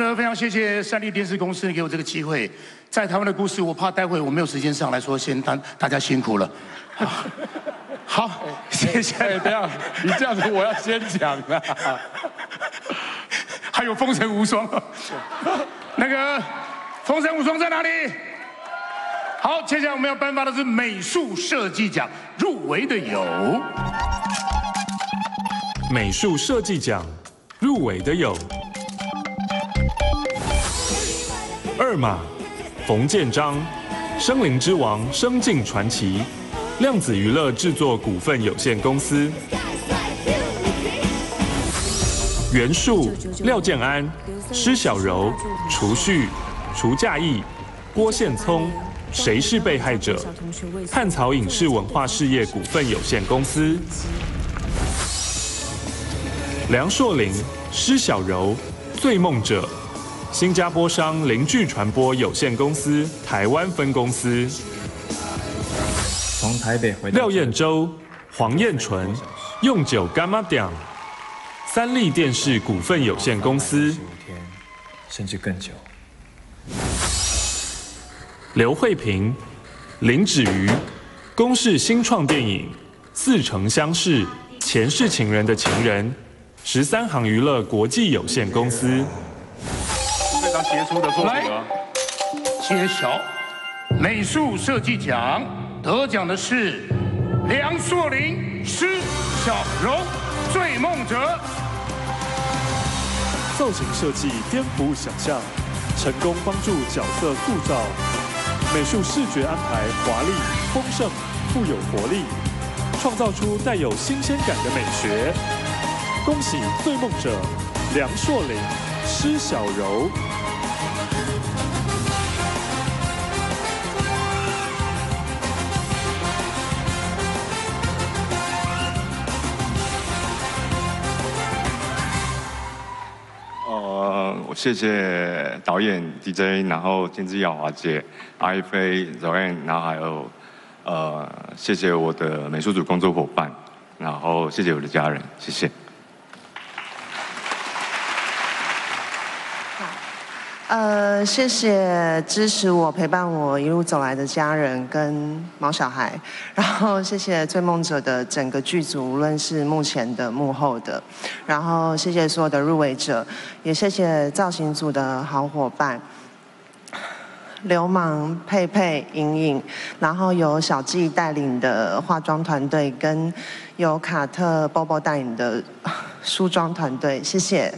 那非常谢谢三立电视公司给我这个机会，在台湾的故事，我怕待会我没有时间上来说，先大大家辛苦了。好，谢谢。哎，等下，你这样子我要先讲了。还有风尘无双，那个风尘无双在哪里？好，接下来我们要颁发的是美术设计奖，入围的有美术设计奖入围的有二马冯建章，《生灵之王》生境传奇，量子娱乐制作股份有限公司。袁术、廖建安、施小柔、除旭、除嫁义、郭宪聪。谁是被害者？汉草影视文化事业股份有限公司。梁硕林、施小柔，醉梦者。新加坡商邻聚传播有限公司台湾分公司。从台北回。廖彦洲、黄彦纯，用酒干妈店。三立电视股份有限公司。甚至更久。刘慧萍、林芷瑜，公视新创电影《似曾相识》前世情人的情人，十三行娱乐国际有限公司。杰出的作品啊！揭晓，美术设计奖得奖的是梁硕林、施小柔，《醉梦者》。造型设计颠覆想象，成功帮助角色塑造。美术视觉安排华丽、丰盛、富有活力，创造出带有新鲜感的美学。恭喜醉梦者梁硕林、施小柔。谢谢导演 DJ，然后金智耀华姐、阿飞、Zoe，然后还有呃，谢谢我的美术组工作伙伴，然后谢谢我的家人，谢谢。呃，谢谢支持我、陪伴我一路走来的家人跟毛小孩，然后谢谢追梦者的整个剧组，无论是目前的、幕后的，然后谢谢所有的入围者，也谢谢造型组的好伙伴，流氓佩佩、莹莹，然后由小纪带领的化妆团队，跟由卡特、波波带领的梳妆团队，谢谢。